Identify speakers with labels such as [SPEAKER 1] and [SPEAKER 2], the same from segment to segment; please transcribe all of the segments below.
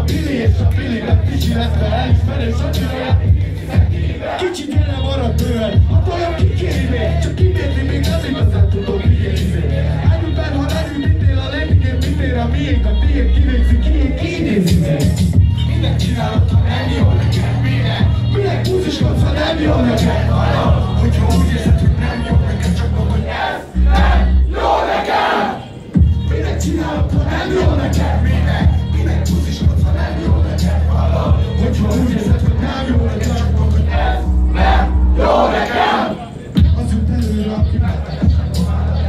[SPEAKER 1] a Billy és a Billy meg kicsi lesz, mert elismerés a csinálját Kicsi gyere marad tőled, hát olyan kikéri még Csak kinézni még nem igazán tudom kikéri Erőben, ha erő mitél a legigébb, mitél a miénk A tiéd kivégzi, kiénk kinézi még Minek csinálod, ha nem jó neked, minek? Minek búziskodsz, ha nem jó neked, hallod? Hogyha úgy érzed, hogy nem jó neked, csak mondd, hogy ez nem jó neked. Minek csinálod, ha nem jó neked, minek? Minek úgy érzed. Az jut előre,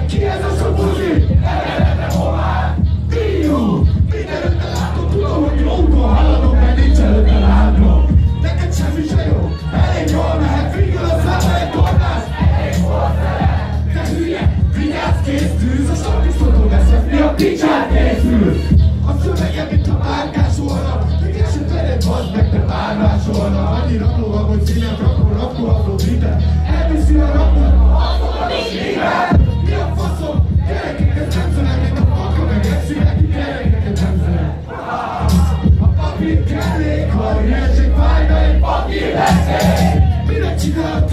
[SPEAKER 1] Ki ez a szobuzi? Emelete hová? Fiú! Mindenütt látom, tudom, hogy haladom, mert nincs előtte lábom. Neked semmi elég jól mehet, figyel a száma egy tornász. Elég volt Te hülye, vigyázz, kész tűz, a sarkisztotól veszed, mi a picsát készül? A szövege, mint a bárkány. Elviszi a rapot, azt Mi a faszom? Gyerekeket nem szeretnek, a. A papír a hülyeség fájna, egy papír leszek. Mire csinált,